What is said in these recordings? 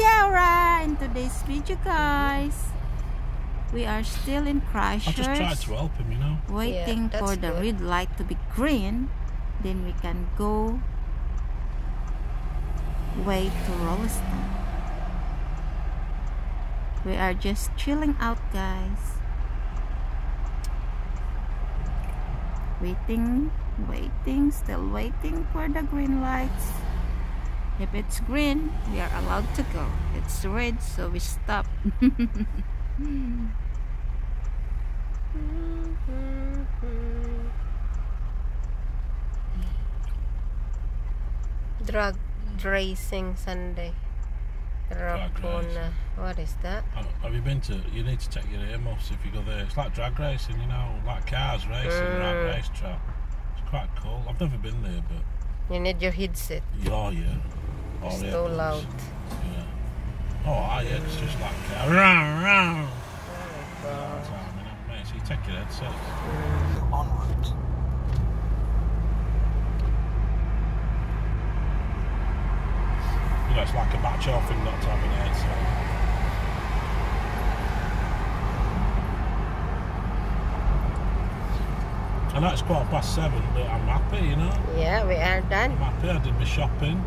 Kiara in today's video guys. We are still in I just tried Christchurch to help him, you know. waiting Yeah, for the good. red light to be green. Then we can go way to Rolleston we are just chilling out guys. Waiting waiting still waiting for the green lights if it's green we are allowed to go it's red so we stop Drug racing Sunday. Drag What is that? Uh, Have you been to? You need to take your earmuffs if you go there. It's like drag racing, you know, like cars racing, like Mm. racetrack. It's quite cool. I've never been there, but You need your headset. yeah, yeah. Oh, It's yeah, so it loud. Yeah. Oh, yeah, it's just like car. Round, round. Oh All the time, you know. So you take your headset. En route. You know, it's like a match off thing not to have an headset. I know it's quarter past seven, but I'm happy, you know. Yeah, we are done. I'm done. happy. I did my shopping.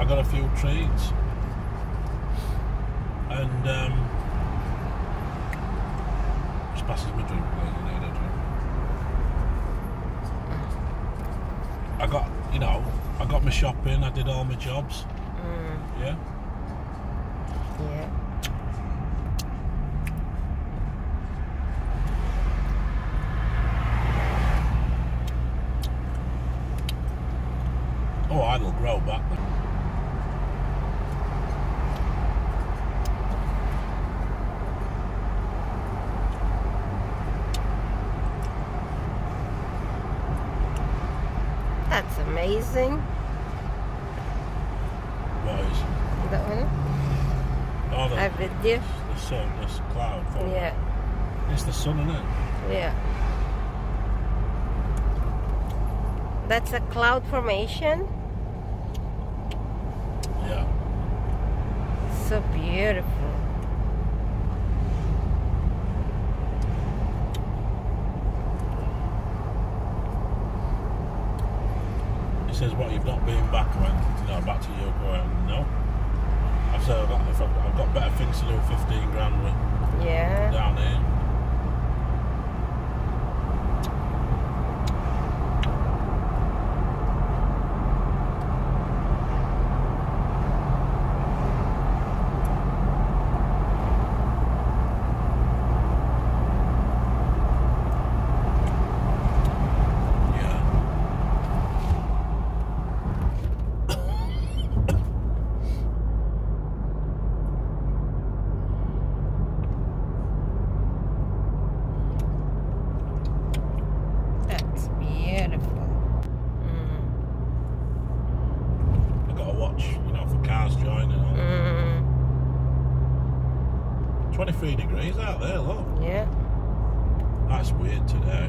I got a few treats. And, um, just passes my drink, please. You need a drink. I got, you know, I got my shopping. I did all my jobs. Mm, Yeah. yeah. Oh, I'll grow back. That's amazing. What is? That one? Oh, the, I video. the sun, this cloud. forming. Yeah, It's the sun, isn't it? yeah. That's a cloud formation. Yeah. So beautiful. Says, "What you've not been back?" I went, "You know, back to Europe." I went, "No." I said, "I've got, I've got better things to do. Fifteen grand with Yeah. down here." Yeah. That's beautiful. Mm. I got to watch, you know, for cars joining. All. Mm. Twenty-three degrees out there. Look, Yeah. that's weird today.